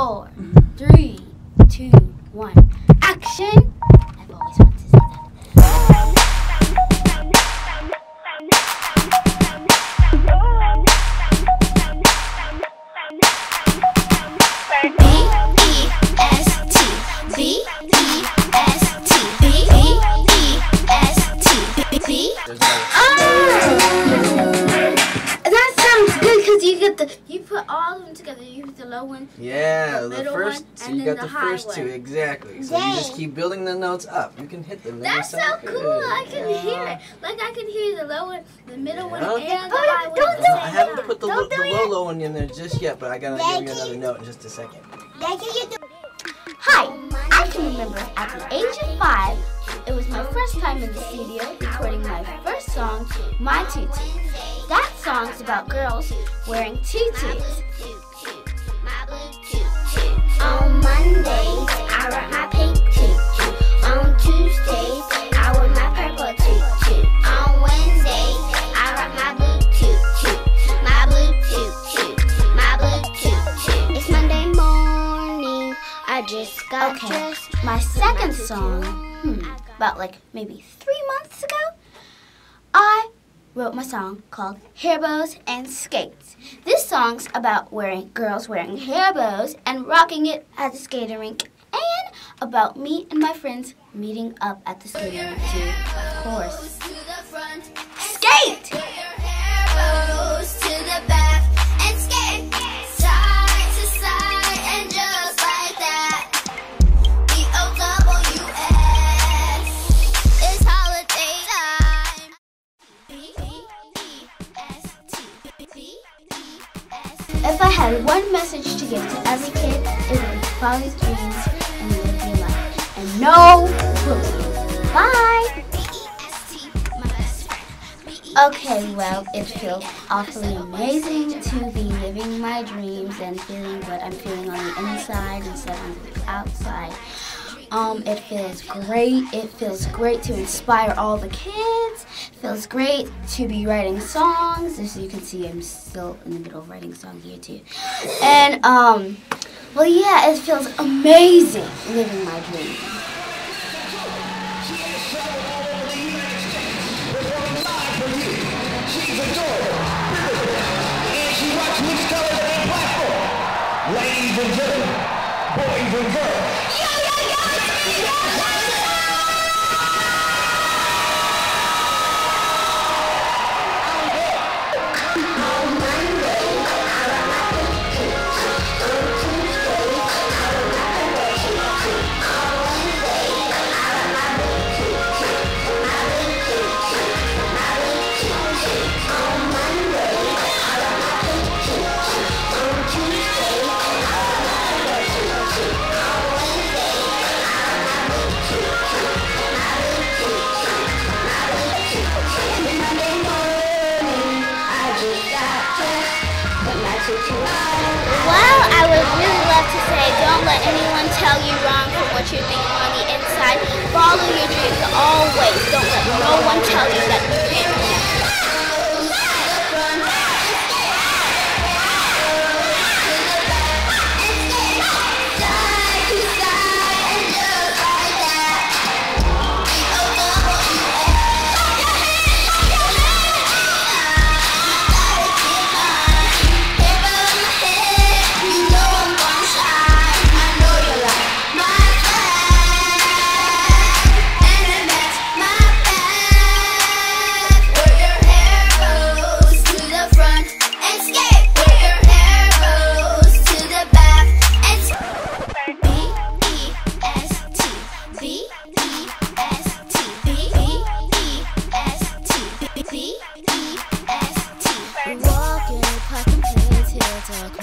four, three, two, one, action! I've always wanted to say that. B E S T B E S T B E S T B That sounds good because you get the you put all of them together. You low one. Yeah, The the, first. one, so and you got the, the high first two exactly. So you just keep building the notes up. You can hit them. and That's so sound cool. good. I can Yeah. hear it. Like I can hear the low one, the middle one, Yeah. and the Oh, high one. don't at do No, same I haven't time. put the, lo- the low low one in there just yet, but I gotta Thank give you another note in just a second. Like you. Hi, I can remember at the age of five, it was my first time in the studio recording my first song, My Tutu. That song's about girls wearing tutus. Okay, my second song, hmm, about like maybe three months ago, I wrote my song called Hair Bows and Skates. This song's about wearing girls wearing hair bows and rocking it at the skating rink, and about me and my friends meeting up at the skating rink of course, skate. If I had one message to give to every kid, it would be follow your dreams and live your life. And no bullying. Bye! Okay, well, it feels awfully amazing to be living my dreams and feeling what I'm feeling on the inside instead of the outside. Um, it feels great. It feels great to inspire all the kids. It feels great to be writing songs. As you can see, I'm still in the middle of writing a song here too. And um, well, yeah, it feels amazing living my dream. Ladies and gentlemen, boys and girls. Well, to say don't let anyone tell you wrong from what you're thinking on the inside. Follow your dreams always.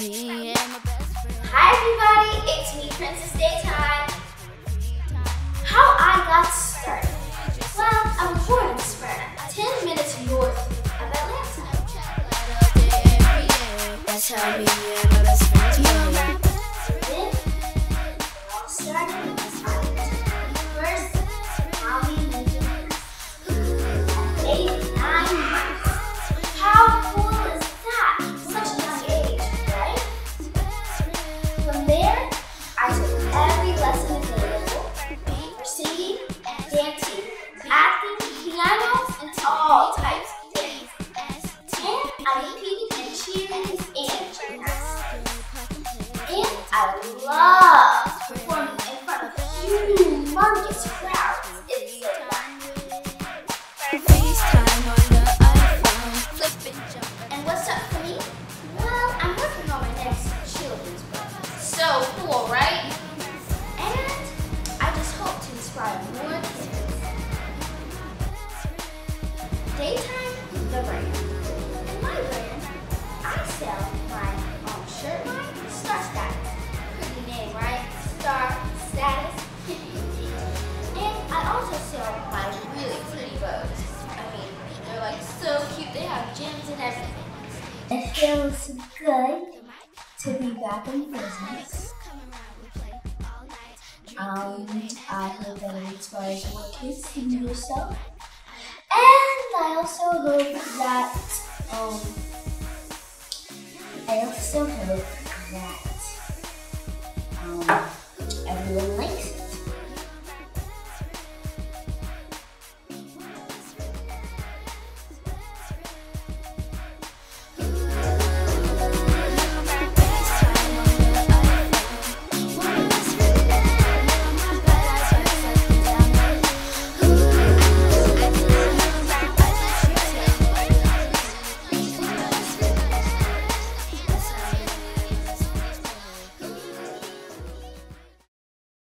Hi everybody, it's me, Princess Dai Time. How I got started? Well, I was born in Smyrna, 10 minutes north of Atlanta. That's how me and my best friends Performing in front of huge monkey crowd. feels good to be back in business. Um, I hope that it inspires more kids to do so. And I also hope that, um, I also hope that, um,